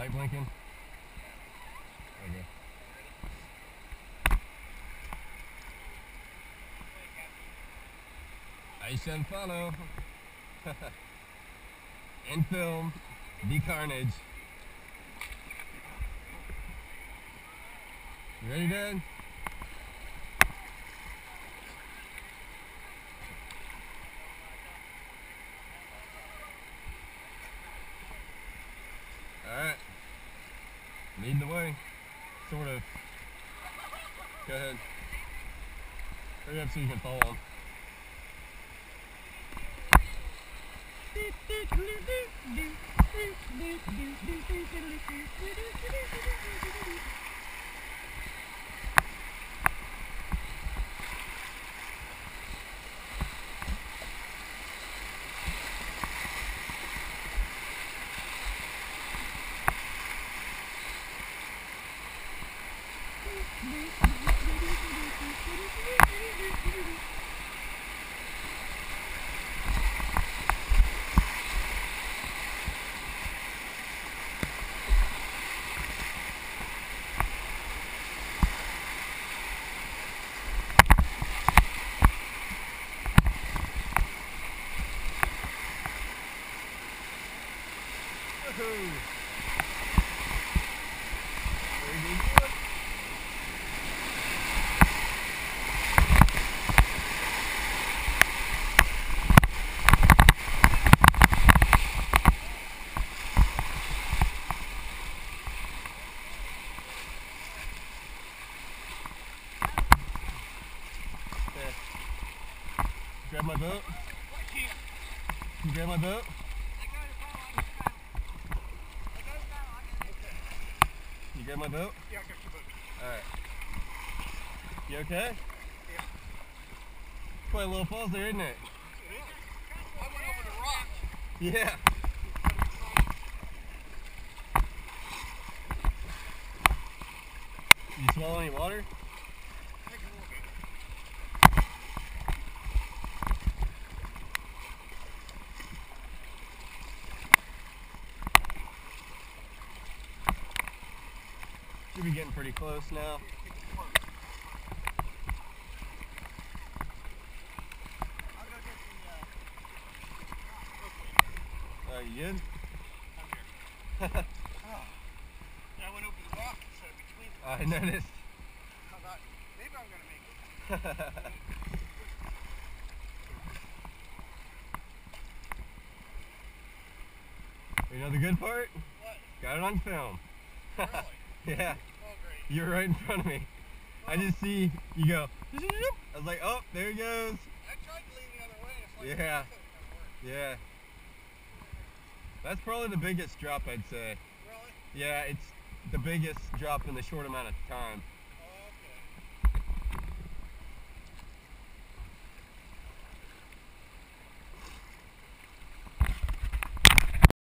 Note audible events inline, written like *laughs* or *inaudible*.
Light blinking? Okay. Ice and follow. *laughs* In film, the carnage. You ready, Dad? Alright. Leading the way. Sort of. Go ahead. Hurry up so you can follow him. Woohoo! Very good. Okay. Grab my boat. Can you grab my boat? You got my boat? Yeah, I got your boat. Alright. You okay? Yeah. Quite a little falls there, isn't it? I went over the rock. Yeah. You swallow any water? Take a little bit. Should be getting pretty close now. I'll go get the, uh, you good? I'm here. Oh. Yeah, I went over the rock instead of between them. I noticed. I thought, *laughs* maybe I'm gonna make it. you know the good part? What? Got it on film. *laughs* Really? *laughs* yeah, you're right in front of me. I just see you go. I was like, oh, there he goes. I tried to lean the other way. It's like, Yeah. this isn't gonna work. Yeah. That's probably the biggest drop I'd say. Really? Yeah, it's the biggest drop in the short amount of time.